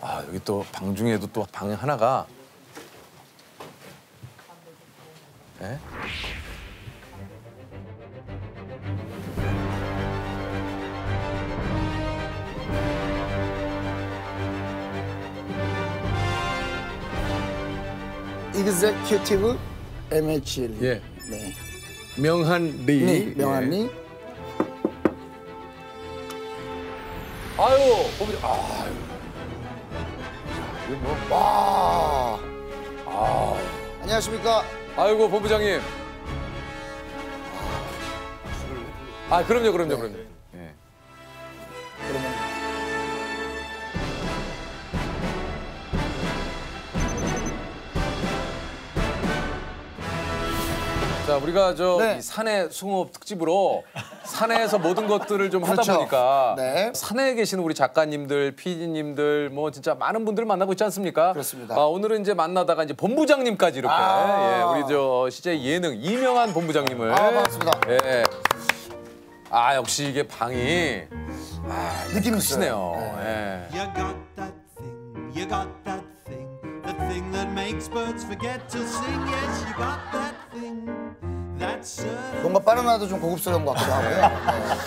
아 여기 또 방 중에도 또 방 하나가 예? executive MHL. 예. 네. 명한 리. 네, 명함이 예. 아유, 아유. 이거 뭐, 와. 안녕하십니까? 아이고 본부장님. 아 그럼요, 그럼요, 그럼요. 예. 그러면 자 우리가 저 네. 이 산의 숭업 특집으로 산에서 모든 것들을 좀 하다 그렇죠. 보니까 네. 산에 계시는 우리 작가님들, PD님들 뭐 진짜 많은 분들을 만나고 있지 않습니까? 그렇습니다. 아, 오늘은 이제 만나다가 이제 본부장님까지 이렇게 아. 예, 우리 저 시제 예능 이명한 본부장님을 아, 반갑습니다. 예. 아 역시 이게 방이 아, 느낌 크시네요. 있어요. 예. You got that thing, you got that thing, the thing that makes birds forget to sing. Yes, you got that. 뭔가 바나나도 좀 고급스러운 것 같기도 하고요.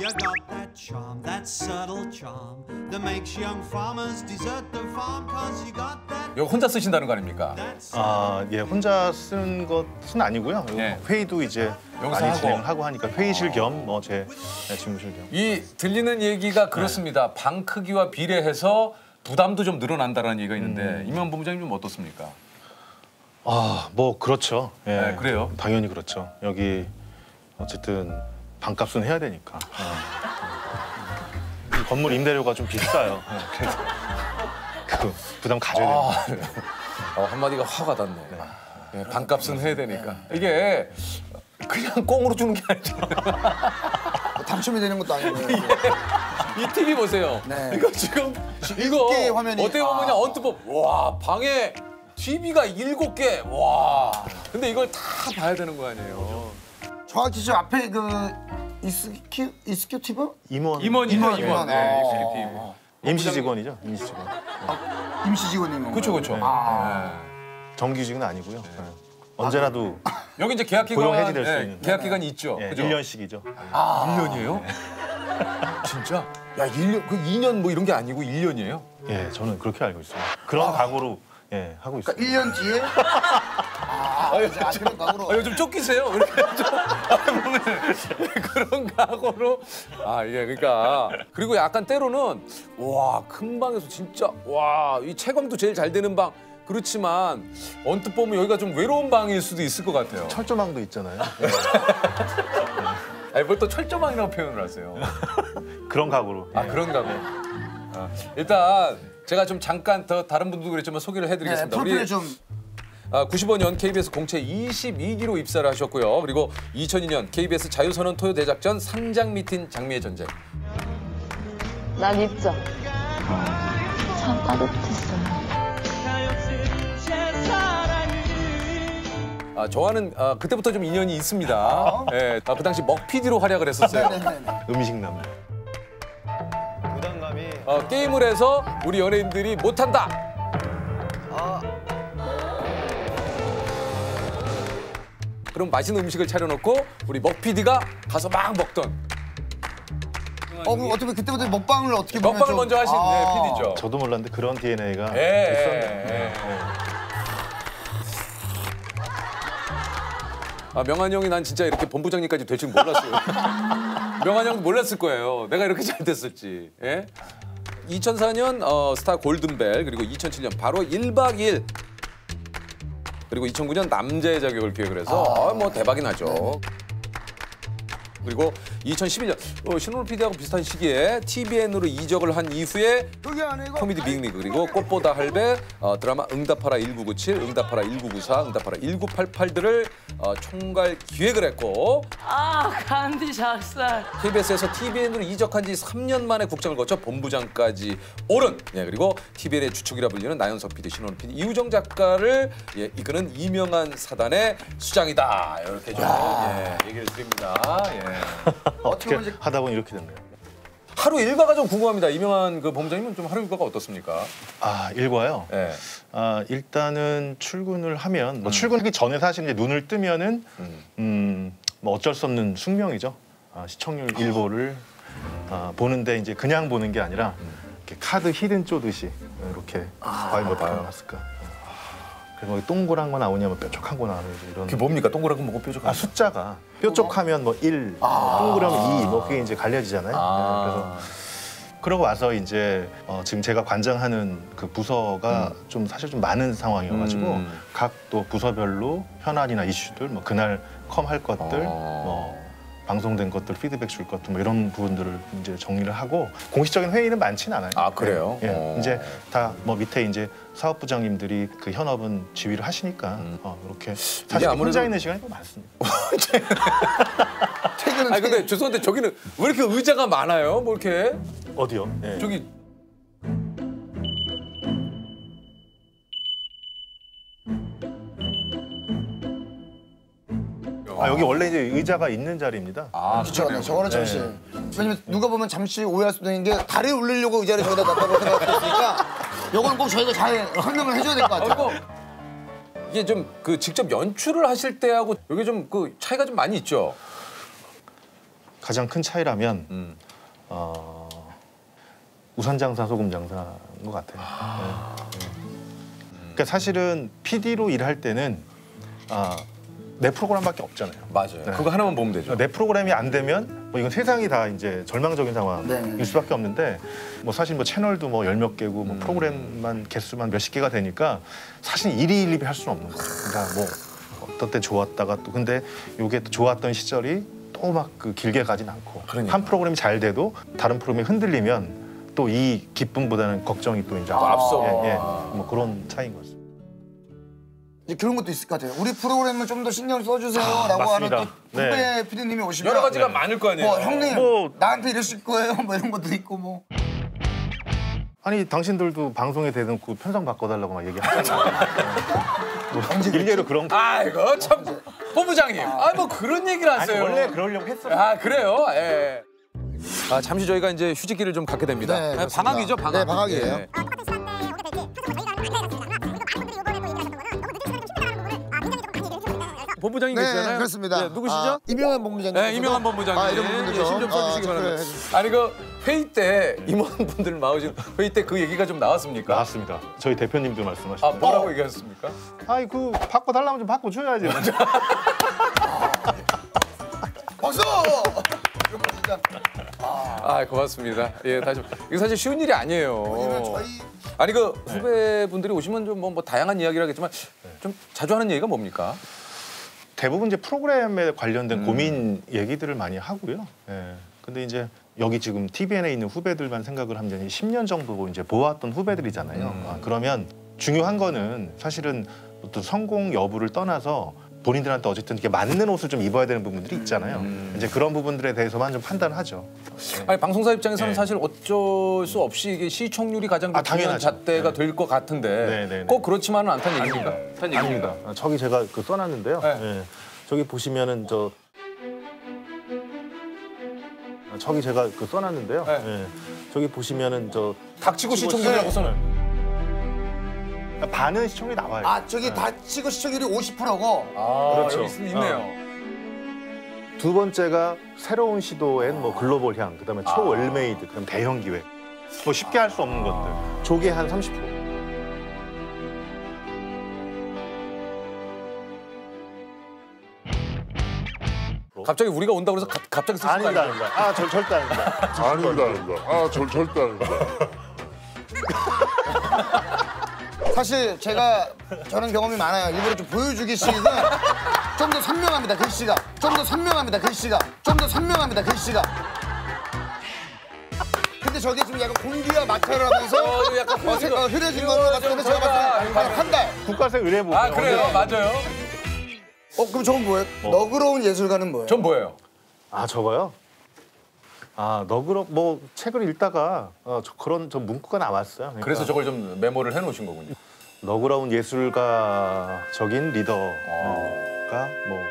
You got that charm, that subtle charm that makes young farmers desert the farm. Cause you got that, 이거 혼자 쓰신다는 거 아닙니까? 아, 예, 혼자 쓴 것은 아니고요. 예. 회의도 이제 여기서 많이 하고. 진행을 하고 하니까 회의실 겸 뭐제 집무실 겸. 이 들리는 얘기가 그렇습니다. 방 크기와 비례해서 부담도 좀 늘어난다는 얘기가 있는데 이명 본부장님 좀 어떻습니까? 아, 뭐 그렇죠. 예. 네, 그래요? 당연히 그렇죠. 여기 어쨌든 방값은 해야 되니까. 예. 이 건물 임대료가 좀 비싸요. 예, 그래서 그 부담 가져야 됩니다. 어, 한마디가 확 와닿네. 예, 반값은 해야 되니까. 이게 그냥 꽁으로 주는 게 아니잖아요. 뭐 당첨이 되는 것도 아니고. 이 TV 보세요. 네. 이거 지금 이거 개 화면이- 어떻게 보면 그냥 아. 언뜻 보면 와 방에 TV가 일곱 개. 와. 근데 이걸 다 봐야 되는 거 아니에요. 정확히 저 앞에 그 execu executive 임원, 임원, 임원. 임원. 네, 아. executive. 임시 직원이죠. 임시 직원. 임시 직원님. 그렇죠, 그렇죠. 아. 정규직은 아니고요. 예. 언제라도 여기 이제 계약 기간 해지될 수 있는. 계약 기간이 있죠. 예, 그죠? 1년씩이죠. 아, 1년이에요? 진짜? 야, 1년 그 2년 뭐 이런 게 아니고 1년이에요? 예, 저는 그렇게 알고 있어요. 그런 각오로 예, 하고 있어요. 그러니까 1년 뒤에 아, 이제 아, 그런 각오로. 아, 요즘 쫓기세요? 이렇게 좀 아, 보면 그런 각오로 아 이게 그러니까 그리고 약간 때로는 와 큰 방에서 진짜 와 이 채광도 제일 잘 되는 방 그렇지만 언뜻 보면 여기가 좀 외로운 방일 수도 있을 것 같아요. 철조망도 있잖아요. 예, 아니 뭘 또 철조망이라고 표현을 하세요. 그런 각오로. 아 예. 그런가 보. 아, 일단 제가 좀 잠깐 더 다른 분도 그랬지만 소개를 네, 해드리겠습니다. 좀 아, 95년 KBS 공채 22기로 입사를 하셨고요. 그리고 2002년 KBS 자유선언 토요 대작전 산장 미팅 장미의 전쟁. 난 입죠. 참 따뜻했어요. 아, 저와는 아, 그때부터 좀 인연이 있습니다. 예, 아, 그 당시 먹 PD로 활약을 했었어요. 네네네. 음식남. 어, 게임을 해서 우리 연예인들이 못한다. 그럼 맛있는 음식을 차려놓고 우리 먹 PD가 가서 막 먹던 어, 그럼 어떻게 그때부터 먹방을 어떻게 보면 먹방을 좀- 먼저 하신 아. 네, PD죠. 저도 몰랐는데 그런 DNA가 예, 있었네요. 예, 예. 아, 명한 형이 난 진짜 이렇게 본부장님까지 될 줄 몰랐어요. 명한 형도 몰랐을 거예요. 내가 이렇게 잘 됐을지. 예? 2004년 어, 스타 골든벨 그리고 2007년 바로 1박 2일 그리고 2009년 남자의 자격을 기획을 해서 어, 뭐 대박이 나죠. 그리고 2011년 어, 신호를 PD하고 비슷한 시기에 TVN으로 이적을 한 이후에 코미디 빅리그 그리고 꽃보다 할배 어, 드라마 응답하라 1997, 응답하라 1994, 응답하라 1988들을 어, 총괄 기획을 했고 아, 간디 작살. KBS에서 TVN으로 이적한 지 3년 만에 국장을 거쳐 본부장까지 오른 예, 그리고 TVN의 주축이라 불리는 나연석 PD, 신원 PD, 이우정 작가를 예, 이끄는 이명한 사단의 수장이다 이렇게 좀 예, 얘기를 드립니다. 예. 어떻게 보면 이제- 하다 보니 이렇게 됐네요. 하루 일과가 좀 궁금합니다. 이명한 그 본부장님은 좀 하루 일과가 어떻습니까? 아 일과요. 예. 아 일단은 출근을 하면 뭐 출근하기 전에 사실 이제 눈을 뜨면은 음. 음 뭐 어쩔 수 없는 숙명이죠. 아, 시청률 일보를 아, 보는데 이제 그냥 보는 게 아니라 이렇게 카드 히든 쪼듯이 이렇게 과연 몇번 나왔을까. 그리고 뭐 동그란 거 나오냐면 뾰족한 거 나오는지 이런. 그게 뭡니까? 동그란 거 먹고 뾰족한 아 숫자가 뾰족하면 뭐 1, 동그라면 2, 뭐 그게 이제 갈려지잖아요. 아. 네, 그래서 그러고 와서 이제 어, 지금 제가 관장하는 그 부서가 좀 사실 좀 많은 상황이어가지고 음. 각또 부서별로 현안이나 이슈들, 뭐 그날 컴 할 것들, 어. 뭐 방송된 것들, 피드백 줄 것들, 뭐 이런 부분들을 이제 정리를 하고 공식적인 회의는 많지는 않아요. 아, 그래요? 예, 예. 어. 이제 다 뭐 밑에 이제 사업부장님들이 그 현업은 지휘를 하시니까 음. 어, 이렇게 사실 아무래도- 혼자 있는 시간이 더 많습니다. 퇴근은 아니 근데 죄송한데 저기는 왜 이렇게 의자가 많아요? 뭐 이렇게 어디요? 네. 저기 아 여기 원래 이제 의자가 있는 자리입니다. 아 저거는 저거는 네. 잠시. 왜냐면 누가 보면 잠시 오해할 수도 있는 게 다리 올리려고 의자를 저기다 놨다고 생각했으니까 요거는 꼭 저희가 잘 설명을 해줘야 될 것 같아요. 이게 좀 그 직접 연출을 하실 때하고 여기 좀 그 차이가 좀 많이 있죠. 가장 큰 차이라면 음. 어, 우선 장사 소금 장사인 것 같아요. 네. 네. 그러니까 사실은 PD로 일할 때는 아, 내 프로그램밖에 없잖아요. 맞아요. 네. 그거 하나만 보면 되죠. 내 프로그램이 안 되면 뭐 이건 세상이 다 이제 절망적인 상황일 네. 수밖에 없는데 뭐 사실 뭐 채널도 뭐 열 몇 개고 뭐 프로그램만 개수만 몇십 개가 되니까 사실 일이 일립이 할 수는 없는 거예요. 그러니까 뭐 어떤 때 좋았다가 또 근데 요게 또 좋았던 시절이 또 막 그 길게 가진 않고 그러니까. 한 프로그램이 잘 돼도 다른 프로그램이 흔들리면 또 이 기쁨보다는 걱정이 또 이제 앞서. 예, 예. 뭐 그런 차이인 것 같습니다. 이제 그런 것도 있을 것 같아요. 우리 프로그램을 좀 더 신경 써주세요라고 하는 맞습니다. 또 후배 네. PD님이 오시면 여러 가지가 많을 거 아니에요. 뭐 형님 뭐- 나한테 이러실 거예요 뭐 이런 것도 있고 뭐 아니 당신들도 방송에 대놓고 편성 바꿔달라고 막 얘기하잖아요. 뭐 일례로 그런 거. 아이고 참 본부장님. 아 뭐 그런 얘기를 하세요. 원래 그러려고 했어요. 아 그래요? 예. 아 잠시 저희가 이제 휴직기를 좀 갖게 됩니다. 네, 예, 그렇습니다. 방학이죠, 방학. 네, 방학이에요. 예. 본부장님 네 계시잖아요. 그렇습니다. 네, 누구시죠? 아, 이명환 본부장님. 네, 이명한 본부장님. 아, 이런 분들 예, 좀. 심좀 써주시기 아, 바랍니다. 아니 그 회의 때 임원분들 나오신 회의 때 그 얘기가 좀 나왔습니까? 나왔습니다. 저희 대표님도 아 말씀하셨죠. 뭐라고 얘기하셨습니까? 아이 그 바꿔달라면 좀 바꿔줘야지. 박수. 이거 진짜 아 고맙습니다. 예 다시 이거 사실 쉬운 일이 아니에요. 저희 아니 그 후배분들이 오시면 좀뭐 다양한 이야기를 하겠지만 좀 자주 하는 얘기가 뭡니까? 대부분 이제 프로그램에 관련된 음. 고민 얘기들을 많이 하고요. 예. 근데 이제 여기 지금 TVN에 있는 후배들만 생각을 하면 이제 10년 정도 이제 보았던 후배들이잖아요. 음. 아, 그러면 중요한 거는 사실은 어떤 성공 여부를 떠나서 본인들한테 어쨌든 이렇게 맞는 옷을 좀 입어야 되는 부분들이 있잖아요. 음. 이제 그런 부분들에 대해서만 좀 판단하죠. 아니 방송사 입장에서는 네. 사실 어쩔 수 없이 이게 시청률이 가장 아, 중요한. 잣대가 네. 될것 같은데 네, 네, 네. 꼭 그렇지만은 않다는 얘기입니까? 않다는 아닙니다. 아, 저기 제가 그 써놨는데요. 네. 예. 저기 보시면은 저 아, 저기 제가 그 써놨는데요. 네. 예. 저기 보시면은 저 닥치고 시청률이라고서는 반은 시청률이 나와요. 아 저기 다치고 시청률이 50%고 아, 그렇죠. 여기 있- 있네요. 두 번째가 새로운 시도엔 뭐 글로벌 향, 그다음에 아. 초월메이드, 그다음 대형 기획. 뭐 쉽게 할 수 없는 것들. 조개 한 30%. 갑자기 우리가 온다고 해서 가- 갑자기 거 아닙니다, 아니에요? 아닙니다. 아, 저 절대 아닙니다. 아닙니다, 아닙니다. 아, 절, 절대 아닙니다. 사실 제가 저런 경험이 많아요. 일부러 좀 보여주기 식은 좀 더 선명합니다. 글씨가 좀 더 선명합니다. 글씨가 좀 더 선명합니다. 글씨가. 근데 저게 지금 약간 공기와 마찰을 하면서 어, 약간 흐- 버스가- 어, 흐려진 걸로 같은데 제가 봤을 때한 달. 국가세 의뢰 보세요. 아 그래요, 맞아요. 어 그럼 저건 뭐예요? 너그러운 예술가는 뭐예요? 전 뭐예요? 아 저거요? 아 너그러 뭐 책을 읽다가 어, 저 그런 저 문구가 나왔어요. 그러니까 그래서 저걸 좀 메모를 해놓으신 거군요. 너그러운 예술가적인 리더가 뭐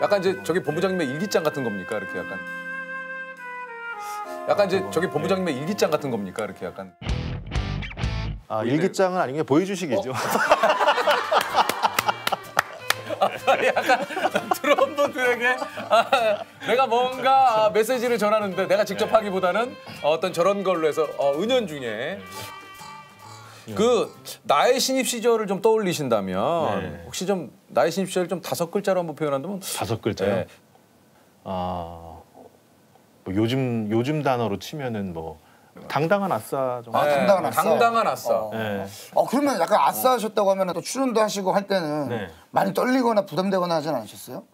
약간 이제 저기 본부장님의 일기장 같은 겁니까? 이렇게 약간. 약간 이제 저기 본부장님의 일기장 같은 겁니까? 이렇게 약간. 아, 일기장은 아닌 게 보여주식이죠. 약간 들어온 분들에게 아, 내가 뭔가 아, 메시지를 전하는데 내가 직접 하기보다는 어떤 저런 걸로 해서 어, 은연중에 그 나의 신입 시절을 좀 떠올리신다면 네. 혹시 좀 나의 신입 시절 좀 다섯 글자로 한번 표현한다면 다섯 글자요. 네. 아, 뭐 요즘 요즘 단어로 치면은 뭐 당당한 아싸 정도. 아, 당당한 아싸. 당당한 아싸. 어. 네. 어 그러면 약간 아싸 하셨다고 하면 또 출연도 하시고 할 때는 네. 많이 떨리거나 부담되거나 하진 않으셨어요?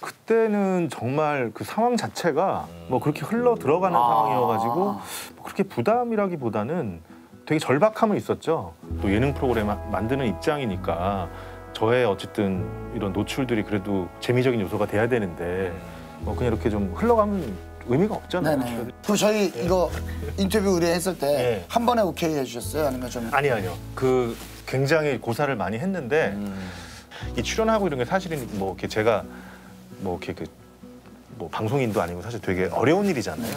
그때는 정말 그 상황 자체가 뭐 그렇게 흘러 들어가는 상황이어가지고 뭐 그렇게 부담이라기보다는 되게 절박함은 있었죠. 또 예능 프로그램 마- 만드는 입장이니까 저의 어쨌든 이런 노출들이 그래도 재미적인 요소가 돼야 되는데 뭐 그냥 이렇게 좀 흘러가면 의미가 없잖아요. 네네. 그 저희 이거 인터뷰 의뢰했을 때 네. 한 번에 오케이 해주셨어요? 아니면 좀 아니 아니요. 그 굉장히 고사를 많이 했는데 이 출연하고 이런 게 사실은 뭐 이렇게 제가 뭐 이렇게 그 뭐 방송인도 아니고 사실 되게 어려운 일이잖아요.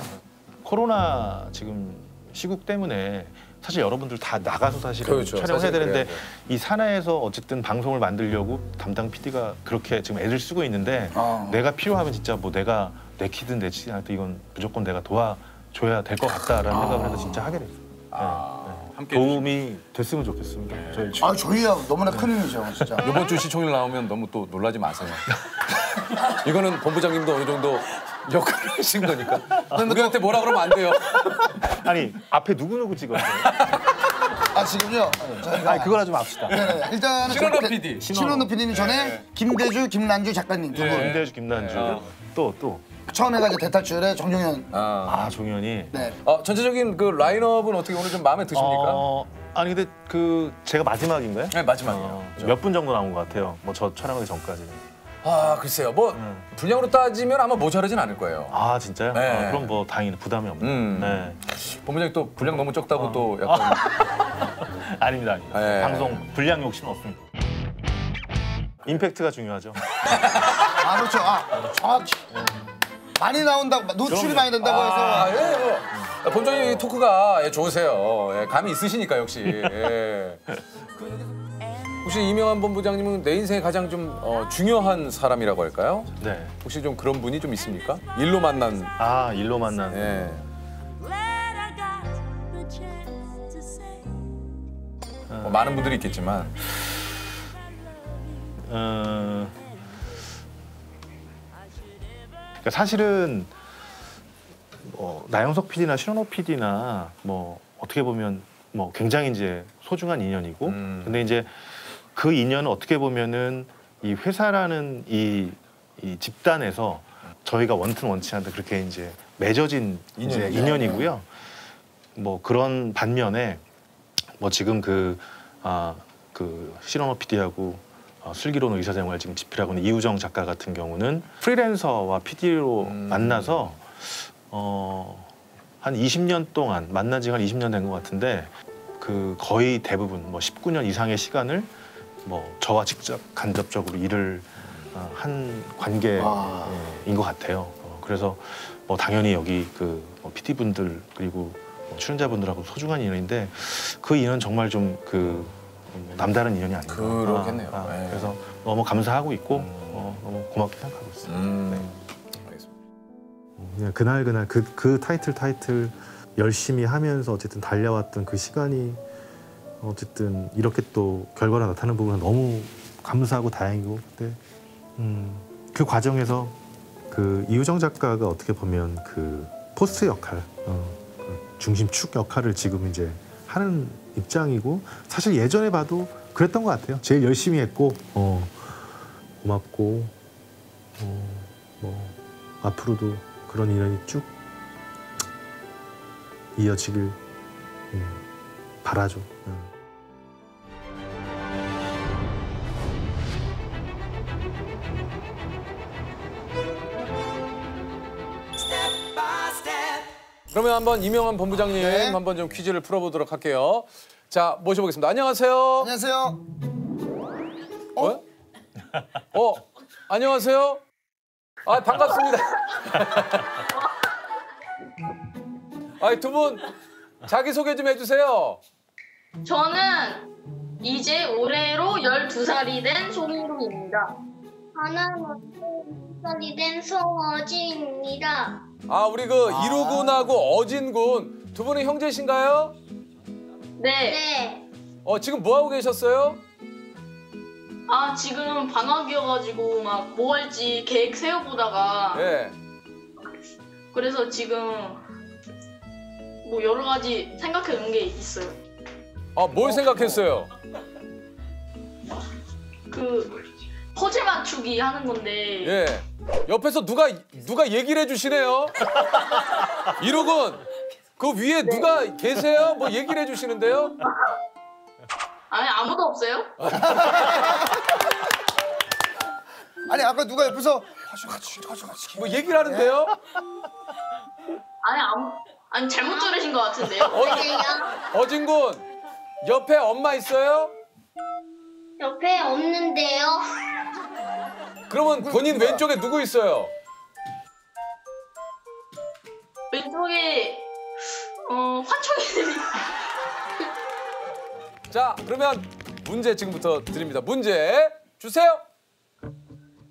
코로나 지금 시국 때문에 사실 여러분들 다 나가서 사실은 그렇죠. 촬영해야 되는데 그래야 돼요. 이 산하에서 어쨌든 방송을 만들려고 담당 PD가 그렇게 지금 애를 쓰고 있는데 아. 내가 필요하면 진짜 뭐 내가 내키든 내치든 하여튼 이건 무조건 내가 도와줘야 될 것 같다라는 아. 생각을 해서 진짜 하게 됐어요. 네, 네. 도움이 됐으면 좋겠습니다. 저희 아 저희야 너무나 큰 힘이죠 진짜. 이번 주 시청률 나오면 너무 또 놀라지 마세요. 이거는 본부장님도 어느 정도 역할을 하신 거니까 우리한테 뭐라 그러면 안 돼요. 아니 앞에 누구 누구 찍었어요? 아 지금요 저희가 아니 그거나 좀 합시다. 네네 일단은 신원호 그- PD. 신원호 PD님 전에 김대주 김난주 작가님 두 분. 김대주, 김난주 또 또. 처음에가 이제 대타출의 정종현. 아. 아 종현이. 네. 어, 전체적인 그 라인업은 어떻게 오늘 좀 마음에 드십니까? 어, 아니 근데 그 제가 마지막인가요? 네 마지막이에요. 몇분 정도 나온 것 같아요. 뭐 저 촬영하기 전까지는. 아 글쎄요. 뭐 분량으로 따지면 아마 모자라진 않을 거예요. 아 진짜요? 네. 아, 그럼 뭐 다행히 부담이 없네요. 음. 네. 본부장님 또 분량 너무 적다고 또 약간 아닙니다, 아닙니다. 네. 방송 분량 욕심 없습니다. 임팩트가 중요하죠. 아 그렇죠. 아 정확히 많이 나온다고 노출이 많이 된다고 해서 아, 예, 뭐. 본부장님 토크가 예, 좋으세요. 예, 감이 있으시니까 역시. 예. 혹시 이명환 본부장님은 내 인생에 가장 좀 어, 중요한 사람이라고 할까요? 네. 혹시 좀 그런 분이 좀 있습니까? 일로 만난. 아 일로 만난. 예. 뭐 많은 분들이 있겠지만 어... 그러니까 사실은 뭐 나영석 PD나 신원호 PD나 뭐 어떻게 보면 뭐 굉장히 이제 소중한 인연이고 음. 근데 이제 그 인연은 어떻게 보면은 이 회사라는 이, 이 집단에서 저희가 원튼 원치 않게 그렇게 이제 맺어진 이제 인연이죠. 인연이고요. 뭐 그런 반면에 뭐 지금 그, 아, 그 신원호 PD하고 어, 슬기로운 의사생활 지금 집필하고 있는 이우정 작가 같은 경우는 프리랜서와 PD로 음. 만나서 어, 한 20년 동안 만난 지가 한 20년 된 것 같은데 그 거의 대부분 뭐 19년 이상의 시간을 뭐 저와 직접 간접적으로 일을 어, 한 관계인 와. 것 같아요. 어, 그래서 뭐 당연히 여기 그 PD 분들 그리고 뭐 출연자분들하고 소중한 인연인데 그 인연 정말 좀그 남다른 인연이 아닌가. 그렇겠네요. 아, 아, 네. 그래서 너무 감사하고 있고 어, 너무 고맙게 생각하고 있습니다. 음. 알겠습니다. 그냥 그날 그날 그, 그 타이틀 타이틀 열심히 하면서 어쨌든 달려왔던 그 시간이 어쨌든 이렇게 또 결과가 나타나는 부분은 너무 감사하고 다행이고 근데 음, 그 과정에서 그 이우정 작가가 어떻게 보면 그 포스트 역할 어, 그 중심축 역할을 지금 이제 하는 입장이고 사실 예전에 봐도 그랬던 것 같아요 제일 열심히 했고 어, 고맙고 어, 뭐 앞으로도 그런 인연이 쭉 이어지길 음, 바라죠. 음. 그러면 한번 이명환 본부장님 네. 한번 좀 퀴즈를 풀어보도록 할게요. 자 모셔보겠습니다. 안녕하세요. 안녕하세요. 어? 어? 안녕하세요. 아 반갑습니다. 아이 두분 자기 소개 좀 해주세요. 저는 이제 올해로 12살이 된 송희롱입니다. 하나는 된 송어진입니다. 아 우리 그 이루군하고 어진군 두 분이 형제신가요? 네. 네. 어 지금 뭐 하고 계셨어요? 아, 지금 방학이어가지고 막 뭐 할지 계획 세워보다가 예. 그래서 지금 뭐 여러 가지 생각해 놓은 게 있어요. 아뭘 생각했어요? 그 퍼즐 맞추기 하는 건데 예. 옆에서 누가 누가 얘기를 해주시네요. 이루군 그 위에 누가 계세요? 뭐 얘기를 해주시는데요? 아니 아무도 없어요? 아니 아까 누가 옆에서 같이 같이 같이 같이 뭐 얘기를 하는데요? 아니 아무 아니 잘못 들으신 것 같은데요? 어진군 옆에 엄마 있어요? 옆에 없는데요. 그러면 본인 왼쪽에 누구 있어요? 왼쪽에 어 환청이들이 자 그러면 문제 지금부터 드립니다. 문제 주세요.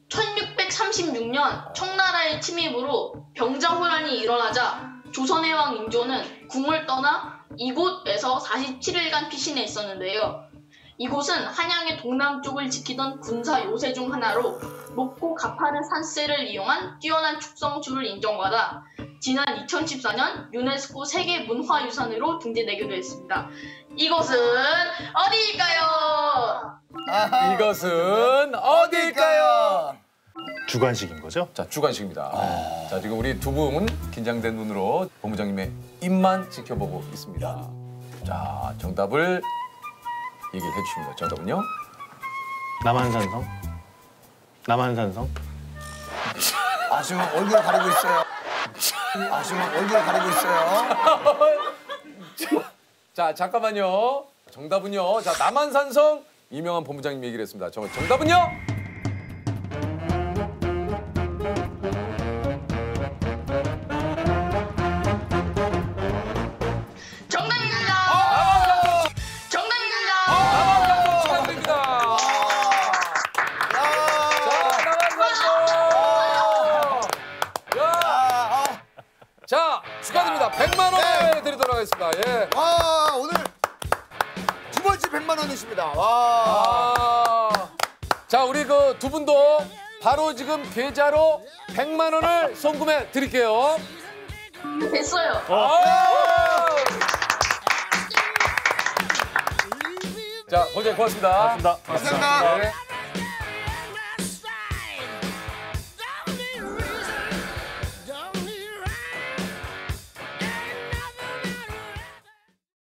1636년 청나라의 침입으로 병자호란이 일어나자 조선의 왕 인조는 궁을 떠나 이곳에서 47일간 피신해 있었는데요. 이곳은 한양의 동남쪽을 지키던 군사 요새 중 하나로 높고 가파른 산세를 이용한 뛰어난 축성주를 인정받아 지난 2014년 유네스코 세계 문화유산으로 등재되기도 했습니다. 이곳은 어디일까요? 이것은 어디일까요? 주관식인 거죠? 자 주관식입니다. 자 지금 우리 두분 긴장된 눈으로 본부장님의 입만 지켜보고 있습니다. 자 정답을 얘기해 주십니다. 정답은요? 남한산성. 남한산성. 아쉬운 얼굴 가리고 있어요. 아쉬운 얼굴 가리고 있어요. 자 잠깐만요. 정답은요. 자 남한산성 이명환 본부장님 얘기를 했습니다. 정, 정답은요? 자 축하드립니다. 100만 원을 드리도록 하겠습니다. 예. 와 오늘 두 번째 100만 원이십니다. 와. 아. 자, 우리 그 두 분도 바로 지금 계좌로 100만 원을 송금해 드릴게요. 됐어요. 아. 자, 고생 고맙습니다. 고맙습니다. 감사합니다. 네.